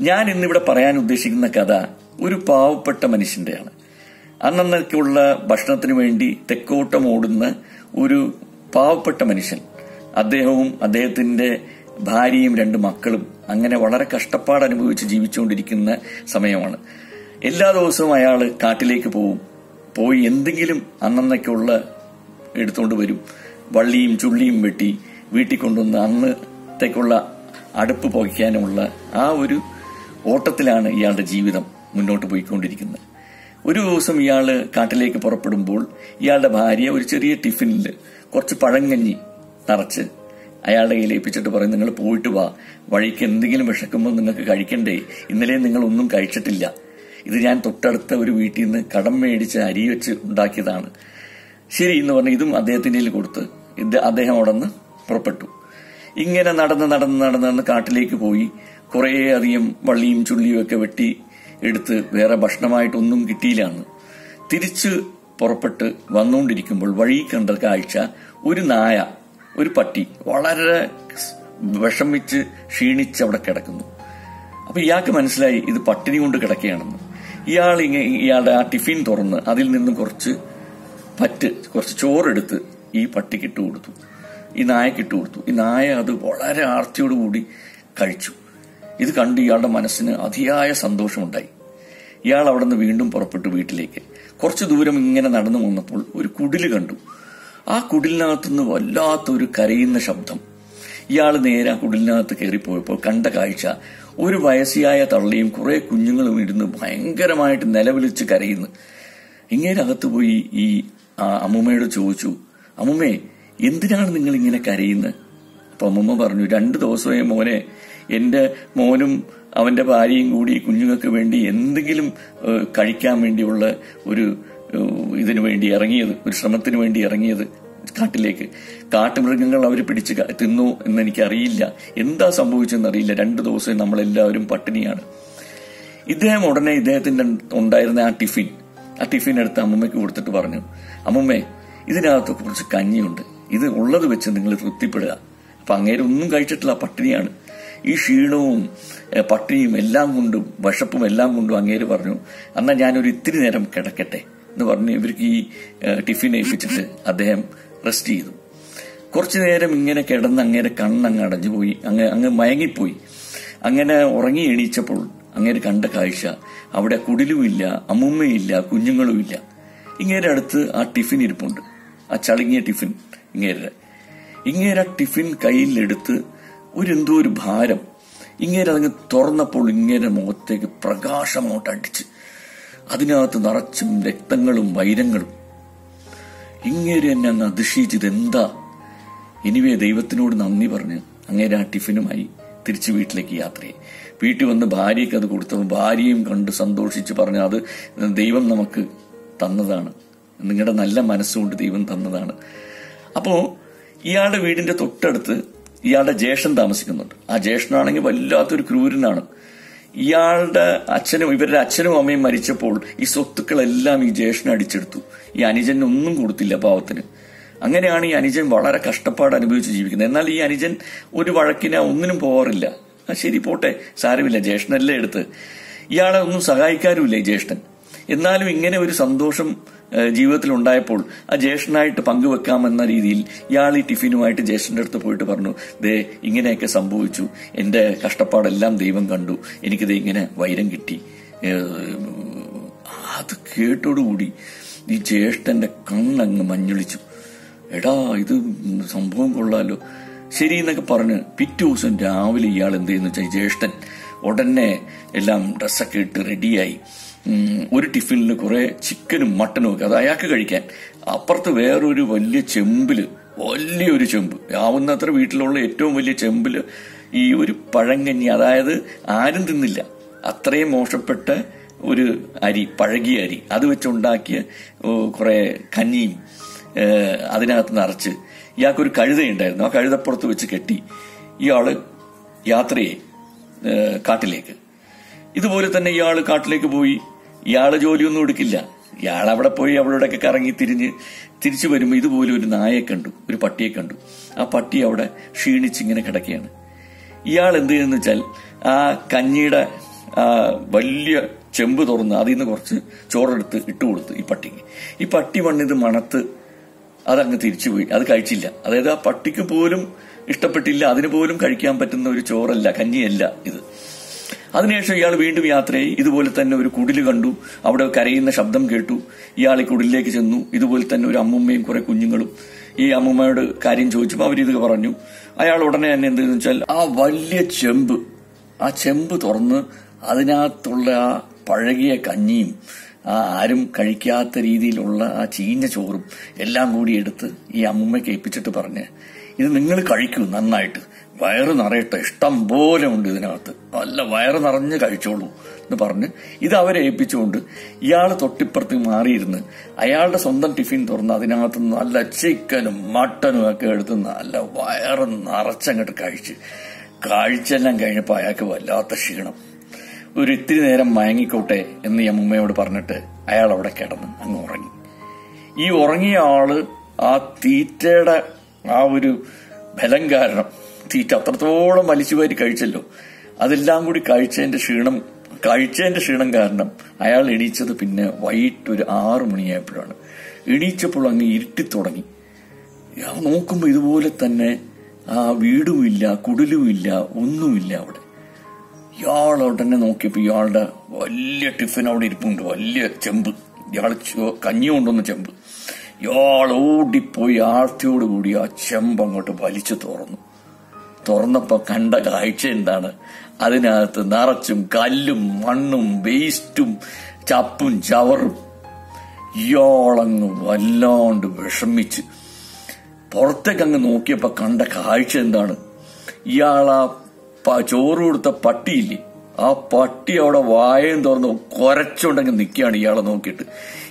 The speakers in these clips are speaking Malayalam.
ഞാൻ ഇന്നിവിടെ പറയാൻ ഉദ്ദേശിക്കുന്ന കഥ ഒരു പാവപ്പെട്ട മനുഷ്യന്റെയാണ്. അന്നന്നൊക്കെയുള്ള ഭക്ഷണത്തിന് വേണ്ടി തെക്കോട്ടം ഓടുന്ന ഒരു പാവപ്പെട്ട മനുഷ്യൻ. അദ്ദേഹവും അദ്ദേഹത്തിന്റെ ഭാര്യയും രണ്ട് മക്കളും അങ്ങനെ വളരെ കഷ്ടപ്പാട് അനുഭവിച്ച് ജീവിച്ചുകൊണ്ടിരിക്കുന്ന സമയമാണ്. എല്ലാ ദിവസവും അയാൾ കാട്ടിലേക്ക് പോവും. പോയി എന്തെങ്കിലും അന്നന്നൊക്കെയുള്ള എടുത്തുകൊണ്ട് വരും. വള്ളിയും ചുള്ളിയും വെട്ടി വീട്ടിൽ കൊണ്ടുവന്ന് അന്നത്തേക്കുള്ള അടുപ്പ് പുകയ്ക്കാനുമുള്ള ആ ഒരു ഓട്ടത്തിലാണ് ഇയാളുടെ ജീവിതം മുന്നോട്ട് പോയിക്കൊണ്ടിരിക്കുന്നത്. ഒരു ദിവസം ഇയാൾ കാട്ടിലേക്ക് പുറപ്പെടുമ്പോൾ ഇയാളുടെ ഭാര്യ ഒരു ചെറിയ ടിഫിനിൽ കുറച്ച് പഴങ്കഞ്ഞി നിറച്ച് അയാളുടെ കയ്യിൽ ഏൽപ്പിച്ചിട്ട് പറയും നിങ്ങൾ പോയിട്ട് വാ. വഴിക്ക് എന്തെങ്കിലും വിശക്കുമ്പോൾ നിങ്ങൾക്ക് കഴിക്കണ്ടേ. ഇന്നലെ നിങ്ങൾ ഒന്നും കഴിച്ചിട്ടില്ല. ഇത് ഞാൻ തൊട്ടടുത്ത ഒരു വീട്ടിൽ നിന്ന് കടം മേടിച്ച് അരി വെച്ച് ഉണ്ടാക്കിയതാണ്. ശരി എന്ന് പറഞ്ഞ് ഇതും അദ്ദേഹത്തിന്റെ കൊടുത്ത് ഇത് അദ്ദേഹം അവിടെ നിന്ന് പുറപ്പെട്ടു. ഇങ്ങനെ നടന്ന് നടന്ന് നടന്ന് നടന്ന് കാട്ടിലേക്ക് പോയി. കുറേ അധികം വള്ളിയും ചുള്ളിയും ഒക്കെ വെട്ടി എടുത്ത് വേറെ ഭക്ഷണമായിട്ടൊന്നും കിട്ടിയില്ലാന്ന്. തിരിച്ച് പുറപ്പെട്ട് വന്നുകൊണ്ടിരിക്കുമ്പോൾ വഴി കണ്ട കാഴ്ച ഒരു നായ ഒരു പട്ടി വളരെ വിഷമിച്ച് ക്ഷീണിച്ച് അവിടെ കിടക്കുന്നു. അപ്പൊ ഇയാൾക്ക് മനസ്സിലായി ഇത് പട്ടിണി കൊണ്ട് കിടക്കുകയാണെന്ന്. ഇയാൾ ഇയാളുടെ ആ ടിഫിൻ തുറന്ന് അതിൽ നിന്നും കുറച്ച് പറ്റ് കുറച്ച് ചോറെടുത്ത് ഈ പട്ടിക്ക് ഇട്ട് കൊടുത്തു ഈ നായക്കിട്ട് കൊടുത്തു ഈ നായ അത് വളരെ ആർത്തിയോടുകൂടി കഴിച്ചു. ഇത് കണ്ട് ഇയാളുടെ മനസ്സിന് അതിയായ സന്തോഷമുണ്ടായി. ഇയാൾ അവിടെ നിന്ന് വീണ്ടും പുറപ്പെട്ടു വീട്ടിലേക്ക്. കുറച്ചു ദൂരം ഇങ്ങനെ നടന്നു വന്നപ്പോൾ ഒരു കുടിൽ കണ്ടു. ആ കുടിലിനകത്തുനിന്ന് വല്ലാത്തൊരു കരയുന്ന ശബ്ദം. ഇയാൾ നേരെ ആ കുടിലിനകത്ത് കയറിപ്പോയപ്പോൾ കണ്ട കാഴ്ച ഒരു വയസ്സിയായ തള്ളിയും കുറെ കുഞ്ഞുങ്ങളും ഇരുന്ന് ഭയങ്കരമായിട്ട് നിലവിളിച്ച് കരയുന്നു. ഇങ്ങേരകത്ത് പോയി ഈ അമ്മൂമ്മയോട് ചോദിച്ചു അമ്മുമ്മേ എന്തിനാണ് നിങ്ങൾ ഇങ്ങനെ കരയുന്നത് അപ്പൊ അമ്മൂമ്മ പറഞ്ഞു രണ്ട് ദിവസമേ മോനെ എന്റെ മോനും അവന്റെ ഭാര്യയും കൂടി കുഞ്ഞുങ്ങൾക്ക് വേണ്ടി എന്തെങ്കിലും കഴിക്കാൻ വേണ്ടിയുള്ള ഒരു ഇതിനു വേണ്ടി ഇറങ്ങിയത് ഒരു ശ്രമത്തിന് വേണ്ടി ഇറങ്ങിയത് കാട്ടിലേക്ക്. കാട്ടുമൃഗങ്ങൾ അവർ പിടിച്ച് തിന്നു എന്ന് എനിക്കറിയില്ല എന്താ സംഭവിച്ചെന്നറിയില്ല. രണ്ടു ദിവസം നമ്മളെല്ലാവരും പട്ടിണിയാണ്. ഇദ്ദേഹം ഉടനെ ഇദ്ദേഹത്തിന്റെ ഉണ്ടായിരുന്ന ആ ടിഫിൻ ആ ടിഫിൻ എടുത്ത് അമ്മമ്മയ്ക്ക് കൊടുത്തിട്ട് പറഞ്ഞു അമ്മമ്മേ ഇതിനകത്ത് കുറച്ച് കഞ്ഞിയുണ്ട്. ഇത് ഉള്ളത് വെച്ച് നിങ്ങൾ തൃപ്തിപ്പെടുക. അപ്പൊ അങ്ങേര് ഒന്നും കഴിച്ചിട്ടില്ല പട്ടിണിയാണ്. ഈ ക്ഷീണവും പട്ടിണിയും എല്ലാം കൊണ്ടും വിശപ്പും എല്ലാം കൊണ്ടും അങ്ങേര് പറഞ്ഞു എന്നാൽ ഞാനൊരു ഇത്തിരി നേരം കിടക്കട്ടെ എന്ന് പറഞ്ഞു ഇവർക്ക് ഈ ടിഫിൻ ഏൽപ്പിച്ചിട്ട് അദ്ദേഹം റെസ്റ്റ് ചെയ്തു. കുറച്ചു നേരം ഇങ്ങനെ കിടന്ന് അങ്ങേരെ കണ്ണങ്ങ് അടഞ്ഞുപോയി അങ്ങ് അങ്ങ് മയങ്ങിപ്പോയി. അങ്ങനെ ഉറങ്ങി എണീച്ചപ്പോൾ അങ്ങേര് കണ്ട കാഴ്ച അവിടെ കുടിലുമില്ല അമ്മുമ്മയില്ല കുഞ്ഞുങ്ങളുമില്ല ഇങ്ങേരെ അടുത്ത് ആ ടിഫിൻ ഇരിപ്പുണ്ട്. ആ ചളുങ്ങിയ ടിഫിൻ ഇങ്ങേരുടെ. ഇങ്ങേരെ ടിഫിൻ കയ്യിലെടുത്ത് ഒരു എന്തോ ഒരു ഭാരം ഇങ്ങേരെ അതങ്ങ് തുറന്നപ്പോൾ ഇങ്ങേരെ മുഖത്തേക്ക് പ്രകാശമോട്ട് അടിച്ച് അതിനകത്ത് നിറച്ചും രക്തങ്ങളും വൈരങ്ങളും. ഇങ്ങേര് എന്നെ അങ്ങ് അതിശയിച്ചത് എന്താ ഇനിവേ ദൈവത്തിനോട് നന്ദി പറഞ്ഞ് അങ്ങേരെ ആ ടിഫിനുമായി തിരിച്ചു വീട്ടിലേക്ക് യാത്രയായി വീട്ടിൽ വന്ന് ഭാര്യയ്ക്ക് അത് കൊടുത്തപ്പോൾ ഭാര്യയും കണ്ട് സന്തോഷിച്ച് പറഞ്ഞു അത് ദൈവം നമുക്ക് തന്നതാണ്. നിങ്ങളുടെ നല്ല മനസ്സുകൊണ്ട് ദൈവം തന്നതാണ്. അപ്പോ ഇയാളുടെ വീടിന്റെ തൊട്ടടുത്ത് ഇയാളുടെ ജ്യേഷ്ഠൻ താമസിക്കുന്നുണ്ട്. ആ ജ്യേഷ്ഠനാണെങ്കിൽ വല്ലാത്തൊരു ക്രൂരനാണ്. ഇയാളുടെ അച്ഛനും ഇവരുടെ അച്ഛനും അമ്മയും മരിച്ചപ്പോൾ ഈ സ്വത്തുക്കളെല്ലാം ഈ ജ്യേഷ്ഠൻ അടിച്ചെടുത്തു. ഈ അനുജന് ഒന്നും കൊടുത്തില്ല പാവത്തിന്. അങ്ങനെയാണ് ഈ അനുജൻ വളരെ കഷ്ടപ്പാട് അനുഭവിച്ച് ജീവിക്കുന്നത്. എന്നാൽ ഈ അനുജൻ ഒരു വഴക്കിന് ഒന്നിനും പോകാറില്ല ശരി പോട്ടെ സാരമില്ല ജ്യേഷ്ഠനല്ലേ എടുത്ത്. ഇയാളെ ഒന്നും സഹായിക്കാനുമില്ല ഈ ജ്യേഷ്ഠൻ. എന്നാലും ഇങ്ങനെ ഒരു സന്തോഷം ജീവിതത്തിൽ ഉണ്ടായപ്പോൾ ആ ജ്യേഷ്ഠനായിട്ട് പങ്കുവെക്കാമെന്ന രീതിയിൽ ഇയാൾ ഈ ടിഫിനുമായിട്ട് ജ്യേഷ്ഠന്റെ അടുത്ത് പോയിട്ട് പറഞ്ഞു ദേ ഇങ്ങനെയൊക്കെ സംഭവിച്ചു. എന്റെ കഷ്ടപ്പാടെല്ലാം ദൈവം കണ്ടു. എനിക്കിത് ഇങ്ങനെ വൈരം കിട്ടി. അത് കേട്ടോടുകൂടി ഈ ജ്യേഷ്ഠന്റെ കണ്ണങ്ങ് മഞ്ഞളിച്ചു. എടാ ഇത് സംഭവം കൊള്ളാലോ. ശരി എന്നൊക്കെ പറഞ്ഞ് പിറ്റേ ദിവസം രാവിലെ ഇയാൾ എന്ത് ചെയ്യുന്നു വെച്ചാൽ ജ്യേഷ്ഠൻ ഉടനെ എല്ലാം ഡ്രസ്സൊക്കെ ഇട്ട് റെഡിയായി ഒരു ടിഫിനിൽ കുറെ ചിക്കനും മട്ടനും ഒക്കെ അത് അയാൾക്ക് കഴിക്കാൻ. അപ്പുറത്ത് വേറൊരു വലിയ ചെമ്പിൽ വലിയൊരു ചെമ്പ്. ആവുന്നത്ര വീട്ടിലുള്ള ഏറ്റവും വലിയ ചെമ്പിൽ ഈ ഒരു പഴങ്കഞ്ഞി അതായത് ആരും തിന്നില്ല. അത്രയും മോശപ്പെട്ട ഒരു അരി പഴകിയ അരി. അത് വെച്ചുണ്ടാക്കിയ കുറെ കഞ്ഞിയും അതിനകത്ത് നിറച്ച് ഇയാൾക്കൊരു കഴുതയുണ്ടായിരുന്നു. ആ കഴുതപ്പുറത്ത് വെച്ച് കെട്ടി ഇയാൾ യാത്രയെ കാട്ടിലേക്ക്. ഇതുപോലെ തന്നെ ഇയാൾ കാട്ടിലേക്ക് പോയി. ഇയാൾ ജോലിയൊന്നും എടുക്കില്ല. ഇയാൾ അവിടെ പോയി അവളോടൊക്കെ കറങ്ങി തിരിഞ്ഞ് തിരിച്ചു വരുമ്പോൾ ഇതുപോലെ ഒരു നായയെ കണ്ടു ഒരു പട്ടിയെ കണ്ടു. ആ പട്ടി അവിടെ ക്ഷീണിച്ചിങ്ങനെ കിടക്കുകയാണ്. ഇയാൾ എന്ത് ചെയ്യുന്ന വെച്ചാൽ ആ കഞ്ഞിയുടെ വലിയ ചെമ്പ് തുറന്ന് അതിൽ നിന്ന് കുറച്ച് ചോറെടുത്ത് ഇട്ട് കൊടുത്തു ഈ പട്ടിക്ക്. ഈ പട്ടി മണ്ണിത് മണത്ത് അതങ്ങ് തിരിച്ചുപോയി അത് കഴിച്ചില്ല. അതായത് ആ പട്ടിക്ക് പോലും ഇഷ്ടപ്പെട്ടില്ല. അതിന് പോലും കഴിക്കാൻ പറ്റുന്ന ഒരു ചോറല്ല കഞ്ഞിയല്ല ഇത്. അതിനുശേഷം ഇയാൾ വീണ്ടും യാത്രയായി. ഇതുപോലെ തന്നെ ഒരു കുടിൽ കണ്ടു. അവിടെ കരയുന്ന ശബ്ദം കേട്ടു. ഇയാൾ കുടിലേക്ക് ചെന്നു. ഇതുപോലെ തന്നെ ഒരു അമ്മുമ്മയും കുറെ കുഞ്ഞുങ്ങളും. ഈ അമ്മുമ്മയോട് കാര്യം ചോദിച്ചപ്പോൾ അവരിത് പറഞ്ഞു. അയാൾ ഉടനെ തന്നെ എന്തെന്ന് വെച്ചാൽ ആ വലിയ ചെമ്പ് ആ ചെമ്പ് തുറന്ന് അതിനകത്തുള്ള ആ പഴകിയ കഞ്ഞിയും ആ ആരും കഴിക്കാത്ത രീതിയിലുള്ള ആ ചീഞ്ഞ ചോറും എല്ലാം കൂടി എടുത്ത് ഈ അമ്മുമ്മയ്ക്ക് ഏൽപ്പിച്ചിട്ട് പറഞ്ഞ് ഇത് നിങ്ങൾ കഴിക്കൂ നന്നായിട്ട്. വയറ് നിറയട്ടെ. ഇഷ്ടം പോലെ ഉണ്ട് ഇതിനകത്ത്. നല്ല വയറ് നിറഞ്ഞ് കഴിച്ചോളൂ എന്ന് പറഞ്ഞ് ഇത് അവരെ ഏൽപ്പിച്ചുകൊണ്ട് ഇയാൾ തൊട്ടിപ്പുറത്ത് മാറിയിരുന്ന് അയാളുടെ സ്വന്തം ടിഫിൻ തുറന്ന് അതിനകത്ത് നല്ല ചിക്കനും മട്ടനും ഒക്കെ എടുത്ത് നല്ല വയറ് നിറച്ചങ്ങോട്ട് കഴിച്ച്. കാഴ്ചയെല്ലാം കഴിഞ്ഞപ്പോൾ അയാൾക്ക് വല്ലാത്ത ക്ഷീണം. ഒരു ഇത്തിരി നേരം മയങ്ങിക്കോട്ടെ എന്ന് അമ്മയോട് പറഞ്ഞിട്ട് അയാൾ അവിടെ കിടന്ന് അങ്ങ് ഉറങ്ങി. ഈ ഉറങ്ങിയ ആൾ ആ തീറ്റയുടെ ആ ഒരു ബലം കാരണം തീറ്റ അത്രത്തോളം വലിച്ചുവാരി കഴിച്ചല്ലോ. അതെല്ലാം കൂടി കഴിച്ചതിന്റെ ക്ഷീണം കഴിച്ചതിന്റെ ക്ഷീണം കാരണം അയാൾ എണീച്ചത് പിന്നെ വൈകിട്ട് ഒരു ആറു മണിയായപ്പോഴാണ്. എണീച്ചപ്പോൾ അങ്ങ് ഇരുട്ടി തുടങ്ങി. ഞാൻ നോക്കുമ്പോ ഇതുപോലെ തന്നെ ആ വീടുമില്ല കുടിലുമില്ല ഒന്നുമില്ല അവിടെ. ഇയാൾ ഉടനെ നോക്കിയപ്പോൾ ഇയാളുടെ വലിയ ടിഫിൻ അവിടെ ഇരിപ്പുണ്ട് വലിയ ചെമ്പ്. ഇയാൾ കഞ്ഞി കൊണ്ടുവന്ന ചെമ്പ്. ഇയാൾ ഓടിപ്പോയി ആർത്തിയോടുകൂടി ആ ചെമ്പ് അങ്ങോട്ട് വലിച്ചു തുറന്നു. തുറന്നപ്പോ കണ്ട കാഴ്ച എന്താണ്? അതിനകത്ത് നിറച്ചും കല്ലും മണ്ണും വേസ്റ്റും ചപ്പും ചവറും. ഇയാളങ്ങ് വല്ലാണ്ട് വിഷമിച്ച്. പുറത്തേക്ക് അങ്ങ് നോക്കിയപ്പോ കണ്ട കാഴ്ച എന്താണ്? ഇയാളാ ആ ചോറ് കൊടുത്ത പട്ടിയില്ലേ? ആ പട്ടി അവിടെ വായം തുറന്ന് കൊരച്ചുണ്ടെങ്കിൽ നിൽക്കുകയാണ് ഇയാളെ നോക്കിയിട്ട്.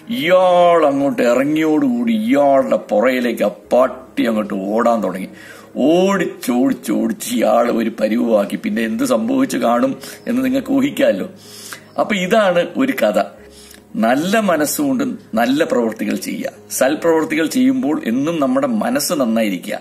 ഇയാൾ അങ്ങോട്ട് ഇറങ്ങിയോടുകൂടി ഇയാളുടെ പുറയിലേക്ക് ആ പട്ടി അങ്ങോട്ട് ഓടാൻ തുടങ്ങി. ഓടിച്ചോടിച്ചോടിച്ച് ഇയാൾ ഒരു പരിവാക്കി പിന്നെ എന്ത് സംഭവിച്ചു കാണും എന്ന് നിങ്ങൾക്ക് ഊഹിക്കാമല്ലോ. അപ്പൊ ഇതാണ് ഒരു കഥ. നല്ല മനസ്സുകൊണ്ട് നല്ല പ്രവൃത്തികൾ ചെയ്യുക. സൽപ്രവൃത്തികൾ ചെയ്യുമ്പോൾ എന്നും നമ്മുടെ മനസ്സ് നന്നായിരിക്കുക.